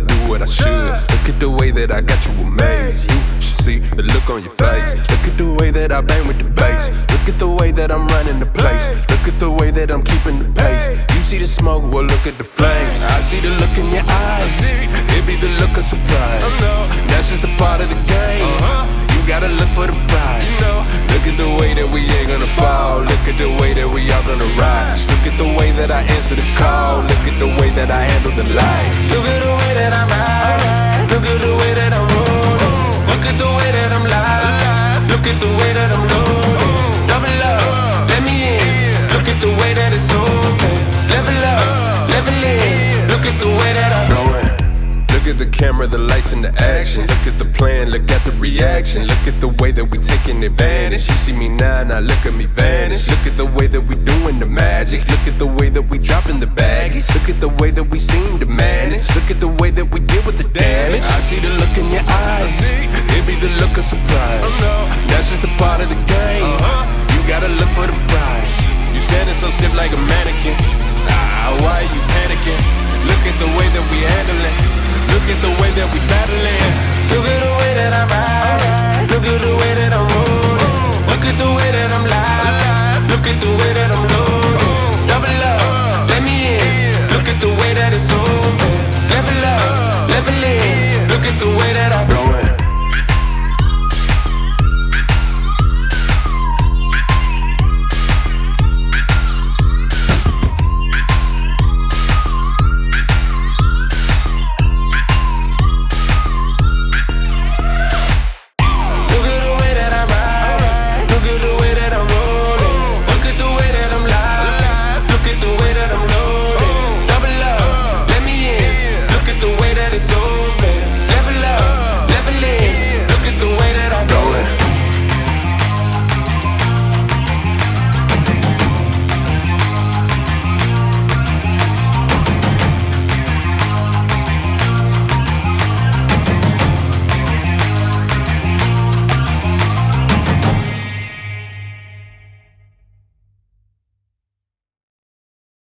the way that I do what I should. Look at the way that I got you amazed. You should see the look on your face. Look at the way that I bang with the bass. Look at the way that I'm running the place. Look at the way that I'm keeping the pace. You see the smoke, well look at the flames. I see the look in your eyes. It be the look of surprise. That's just a part of the game. You gotta look for the prize. Look at the way that we ain't gonna fall. Look at the way that we all gonna rise. Look at the way that I answer the call. Look at the way that I handle the lights. Camera, the lights, and the action. Look at the plan, look at the reaction. Look at the way that we taking advantage. You see me now, now look at me vanish. Look at the way that we doing the magic. Look at the way that we dropping the baggage. Look at the way that we seem to manage. Look at the way that we deal with the damage. I see the look in your eyes. It be the look of surprise. That's just a part of the game. You gotta look for the prize. You standing so stiff like a mannequin. Ah, why are you panicking? Look at the way that we handle it. Look at the way that we battling. Look at the way that I'm riding. Look at the way that I'm rolling. Look at the way that I'm live. Look at the way that I'm loading. Double up, let me in. Look at the way.